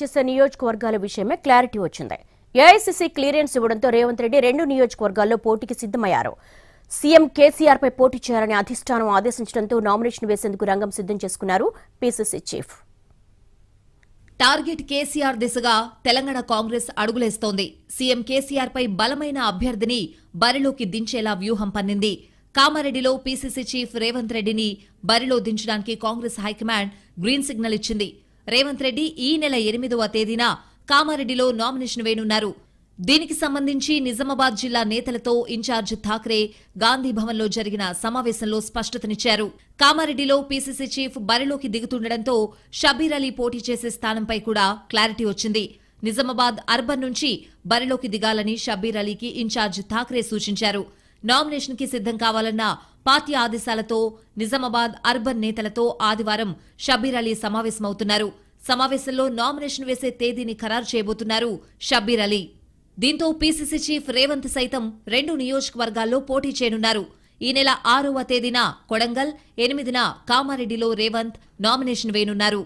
చేసే నియోజకవర్గాల విషయమే క్లారిటీ వచ్చింది. ఏఐసీసీ క్లియరెన్స్ ఇవ్వడంతో రేవంత్ రెడ్డి రెండు నియోజకవర్గాల్లో పోటీకి సిద్దమయ్యారు సీఎం కేసీఆర్ పై పోటీ చేయాలని అధిష్టానం ఆదేశించడంతో నామినేషన్ వేసేందుకు రంగం సిద్దం చేసుకున్నారు పీసీసీ చీఫ్. టార్గెట్ కేసీఆర్ దిశగా తెలంగాణ కాంగ్రెస్ అడుగులేస్తోంది. సీఎం కేసీఆర్ పై బలమైన అభ్యర్థిని బరిలోకి దించేలా వ్యూహం పన్నింది. కామారెడ్డిలో పీసీసీ చీఫ్ రేవంత్ రెడ్డిని బరిలో దించడానికి కాంగ్రెస్ హైకమాండ్ గ్రీన్ సిగ్నల్ ఇచ్చింది. రేవంత్ రెడ్డి ఈ నెల ఎనిమిదవ తేదీన కామారెడ్డిలో నామినేషన్ వేయనున్నారు. దీనికి సంబంధించి నిజామాబాద్ జిల్లా నేతలతో ఇన్ఛార్జ్ థాక్రే గాంధీభవన్లో జరిగిన సమావేశంలో స్పష్టతనిచ్చారు. కామారెడ్డిలో పీసీసీ చీఫ్ బరిలోకి దిగుతుండటంతో షబీర్ అలీ పోటీ చేసే స్థానంపై కూడా క్లారిటీ వచ్చింది. నిజామాబాద్ అర్బన్ నుంచి బరిలోకి దిగాలని షబీర్ అలీకి ఇన్ఛార్జ్ థాక్రే సూచించారు. నామినేషన్కి సిద్ధం కావాలన్న పార్టీ ఆదేశాలతో నిజామాబాద్ అర్బన్ నేతలతో ఆదివారం షబీర్ అలీ సమావేశమవుతున్నారు. సమావేశంలో నామినేషన్ వేసే తేదీని ఖరారు చేయబోతున్నారు షబీర్ అలీ. దీంతో పీసీసీ చీఫ్ రేవంత్ సైతం రెండు నియోజకవర్గాల్లో పోటీ చేయనున్నారు. ఈ నెల ఆరవ తేదీన కొడంగల్ ఎనిమిదిన కామారెడ్డిలో రేవంత్ నామినేషన్ వేయనున్నారు.